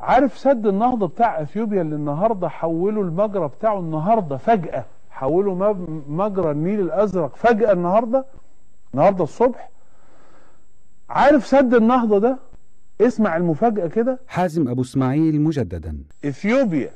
عارف سد النهضة بتاع إثيوبيا اللي النهاردة حولوا المجرى بتاعه النهاردة فجأة؟ حولوا مجرى النيل الأزرق فجأة النهاردة؟ النهاردة الصبح؟ عارف سد النهضة ده؟ اسمع المفاجأة كده. حازم أبو إسماعيل مجددا. إثيوبيا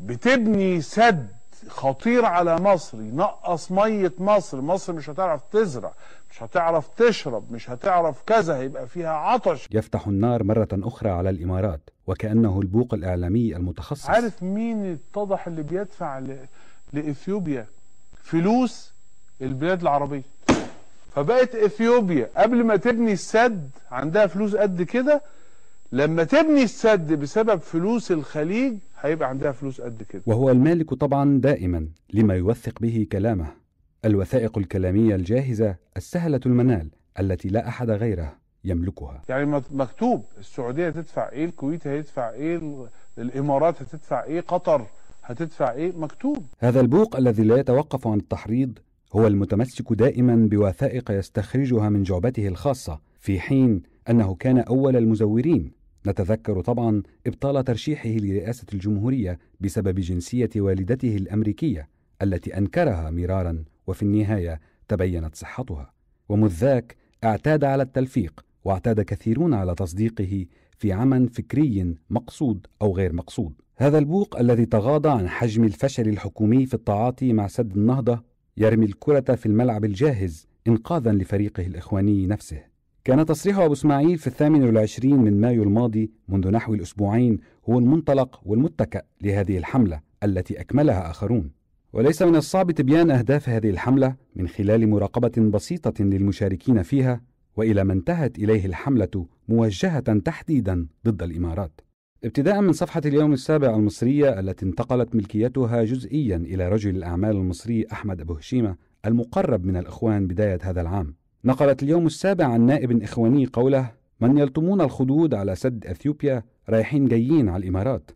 بتبني سد خطير على مصر ينقص مية مصر مصر مش هتعرف تزرع مش هتعرف تشرب مش هتعرف كذا هيبقى فيها عطش. يفتح النار مرة أخرى على الإمارات وكأنه البوق الإعلامي المتخصص. عارف مين اتضح اللي بيدفع ل... لإثيوبيا؟ فلوس البلاد العربية. فبقت إثيوبيا قبل ما تبني السد عندها فلوس قد كده لما تبني السد بسبب فلوس الخليج هيبقى عندها فلوس قد كده. وهو المالك طبعا دائما لما يوثق به كلامه. الوثائق الكلامية الجاهزة السهلة المنال التي لا أحد غيره يملكها. يعني مكتوب السعودية تدفع إيه؟ الكويت هيدفع إيه؟ الإمارات هتدفع إيه؟ قطر هتدفع إيه؟ مكتوب. هذا البوق الذي لا يتوقف عن التحريض هو المتمسك دائما بوثائق يستخرجها من جعبته الخاصة في حين أنه كان أول المزورين. نتذكر طبعا إبطال ترشيحه لرئاسة الجمهورية بسبب جنسية والدته الأمريكية التي أنكرها مرارا وفي النهاية تبينت صحتها. ومذ ذاك اعتاد على التلفيق واعتاد كثيرون على تصديقه في عمل فكري مقصود أو غير مقصود. هذا البوق الذي تغاضى عن حجم الفشل الحكومي في التعاطي مع سد النهضة يرمي الكرة في الملعب الجاهز إنقاذا لفريقه الإخواني نفسه. كان تصريح أبو إسماعيل في الثامن والعشرين من مايو الماضي منذ نحو الأسبوعين هو المنطلق والمتكأ لهذه الحملة التي أكملها آخرون. وليس من الصعب تبيان أهداف هذه الحملة من خلال مراقبة بسيطة للمشاركين فيها وإلى ما انتهت إليه الحملة موجهة تحديدا ضد الإمارات. ابتداء من صفحة اليوم السابع المصرية التي انتقلت ملكيتها جزئيا إلى رجل الأعمال المصري أحمد أبو هشيمة المقرب من الإخوان بداية هذا العام. نقلت اليوم السابع عن نائب إخواني قوله من يلطمون الخدود على سد أثيوبيا رايحين جايين على الإمارات.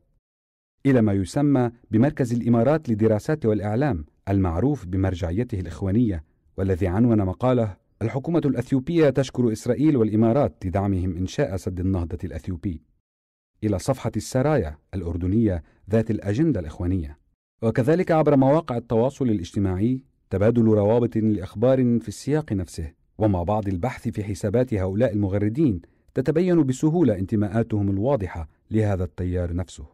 إلى ما يسمى بمركز الإمارات للدراسات والإعلام المعروف بمرجعيته الإخوانية والذي عنون مقاله الحكومة الأثيوبية تشكر إسرائيل والإمارات لدعمهم إنشاء سد النهضة الأثيوبي. إلى صفحة السرايا الأردنية ذات الأجندة الإخوانية. وكذلك عبر مواقع التواصل الاجتماعي تبادل روابط لأخبار في السياق نفسه. ومع بعض البحث في حسابات هؤلاء المغردين تتبين بسهولة انتماءاتهم الواضحة لهذا التيار نفسه.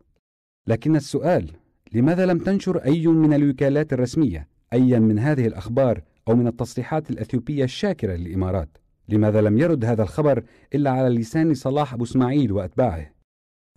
لكن السؤال لماذا لم تنشر أي من الوكالات الرسمية أيا من هذه الأخبار أو من التصريحات الأثيوبية الشاكرة للإمارات؟ لماذا لم يرد هذا الخبر إلا على لسان صلاح أبو إسماعيل وأتباعه؟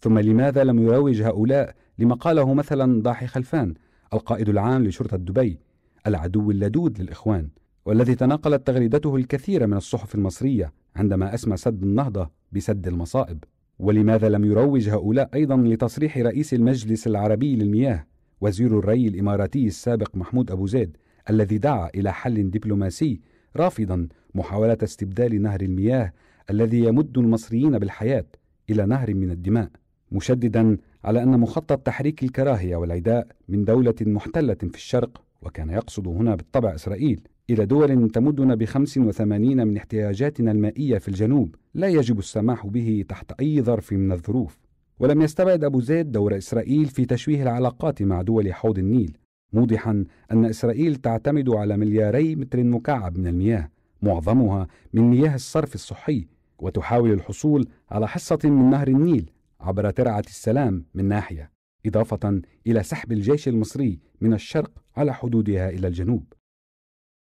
ثم لماذا لم يروج هؤلاء لما قاله مثلا ضاحي خلفان القائد العام لشرطة دبي العدو اللدود للإخوان؟ والذي تناقلت تغريدته الكثير من الصحف المصرية عندما أسمى سد النهضة بسد المصائب. ولماذا لم يروج هؤلاء أيضا لتصريح رئيس المجلس العربي للمياه وزير الري الإماراتي السابق محمود أبو زيد الذي دعا إلى حل دبلوماسي رافضا محاولة استبدال نهر المياه الذي يمد المصريين بالحياة إلى نهر من الدماء مشددا على أن مخطط تحريك الكراهية والعداء من دولة محتلة في الشرق وكان يقصد هنا بالطبع إسرائيل. إلى دول تمدنا بخمس وثمانين من احتياجاتنا المائية في الجنوب لا يجب السماح به تحت أي ظرف من الظروف. ولم يستبعد أبو زيد دور إسرائيل في تشويه العلاقات مع دول حوض النيل موضحا أن إسرائيل تعتمد على ملياري متر مكعب من المياه معظمها من مياه الصرف الصحي وتحاول الحصول على حصة من نهر النيل عبر ترعة السلام من ناحية إضافة إلى سحب الجيش المصري من الشرق على حدودها إلى الجنوب.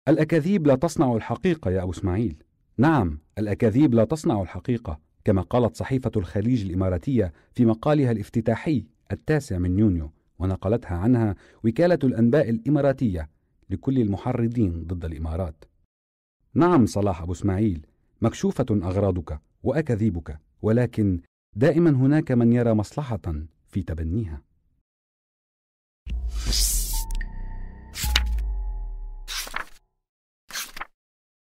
الأكاذيب لا تصنع الحقيقة يا أبو إسماعيل. نعم الأكاذيب لا تصنع الحقيقة كما قالت صحيفة الخليج الإماراتية في مقالها الافتتاحي التاسع من يونيو ونقلتها عنها وكالة الأنباء الإماراتية لكل المحرضين ضد الإمارات. نعم صلاح أبو إسماعيل مكشوفة أغراضك وأكاذيبك ولكن دائما هناك من يرى مصلحة في تبنيها.